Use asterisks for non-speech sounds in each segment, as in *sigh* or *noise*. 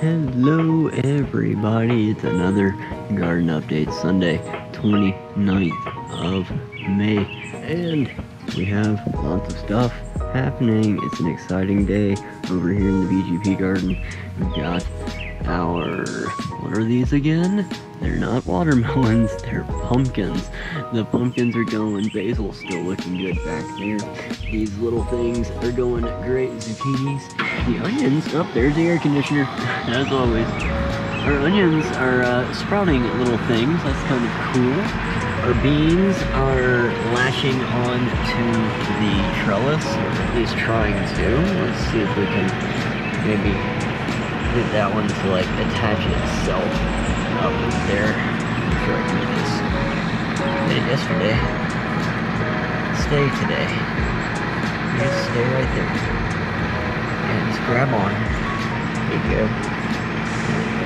Hello everybody, it's another garden update Sunday 29th of May and we have lots of stuff happening. It's an exciting day over here in the BGP garden. We've got our, what are these again? They're not watermelons, *laughs* they're pumpkins. The pumpkins are going, basil's still looking good back there. These little things are going great, zucchinis. The onions, oh, there's the air conditioner, *laughs* as always. Our onions are uh, sprouting little things, that's kind of cool. Our beans are lashing on to the trellis, or at least trying to. Let's see if we can maybe get that one to like attach itself up there. I'm sure I do this. Did it yesterday. Stay today. Just stay right there. And just grab on. There you go.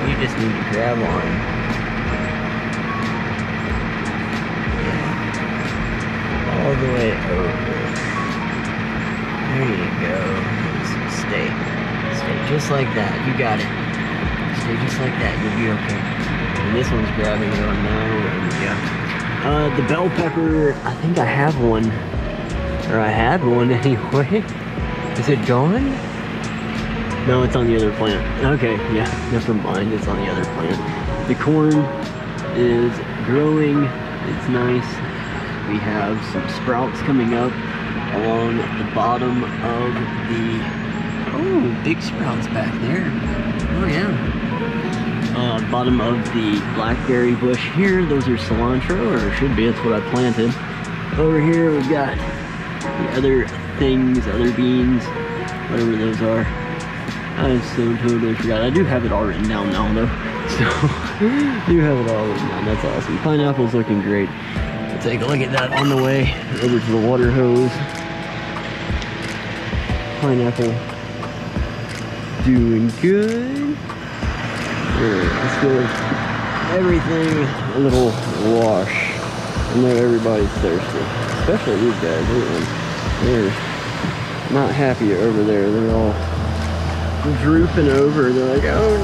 You just need to grab on. Yeah. All the way over. There you go. Stay. Stay just like that. You got it. Stay just like that. You'll be okay. And this one's grabbing it on now, yeah. Uh, the bell pepper, I think I have one. Or I had one *laughs* anyway. Is it gone? No, it's on the other plant. Okay, yeah, never mind, it's on the other plant. The corn is growing, it's nice. We have some sprouts coming up along the bottom of the, oh, big sprouts back there. Oh yeah, uh, bottom of the blackberry bush here. Those are cilantro, or should be, that's what I planted. Over here we've got the other things, other beans, whatever those are. I so totally forgot. I do have it all written down now though. *laughs* So, do have it all written down. That's awesome. Pineapple's looking great. We'll take a look at that on the way over to the water hose. Pineapple doing good. Let's give everything a little wash. I know everybody's thirsty, especially these guys. They're not happy over there. They're all drooping over. They're like, oh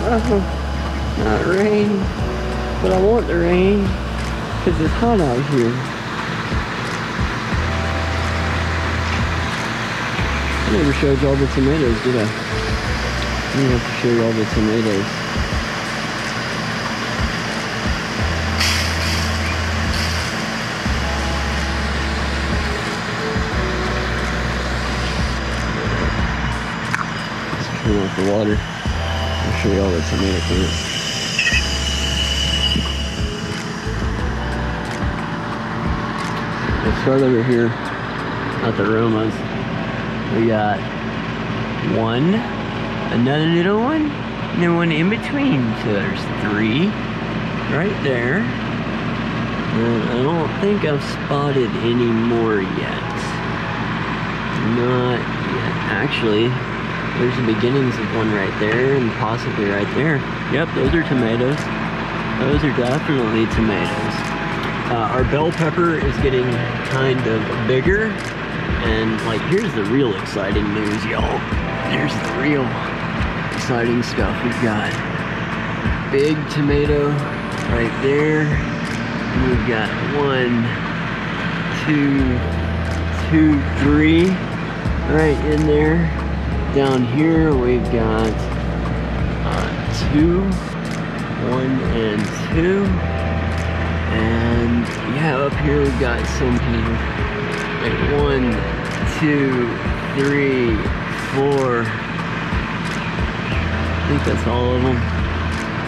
no, not rain. But I want the rain because it's hot out here. I never showed you all the tomatoes, did I? Didn't have to show you all the tomatoes. turn off the water. I'll show you all the tomato. We'll start over here at the aromas. We got one, another little one, and then one in between. So there's three right there. And I don't think I've spotted any more yet. Not yet. Actually, there's the beginnings of one right there and possibly right there. Yep, those are tomatoes. Those are definitely tomatoes. Uh, our bell pepper is getting kind of bigger. And like, here's the real exciting news, y'all. There's the real exciting stuff. We've got big tomato right there. And we've got one, two, two, three right in there down here we've got uh, two, one and two. And yeah, up here we've got some kind of like one, two, three, four. Think that's all of them.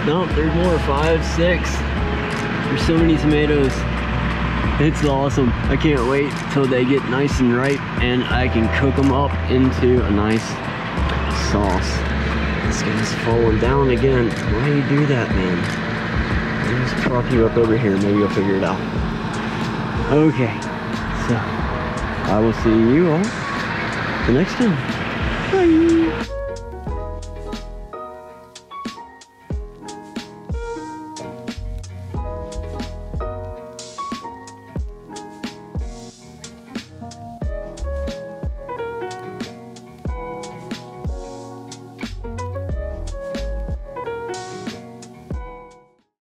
Nope, there's more, five, six. There's so many tomatoes. It's awesome. I can't wait till they get nice and ripe and I can cook them up into a nice sauce. This guy's falling down again. Why do you do that, man? I'll just prop you up over here. Maybe you'll figure it out. Okay. So, I will see you all the next time. Bye.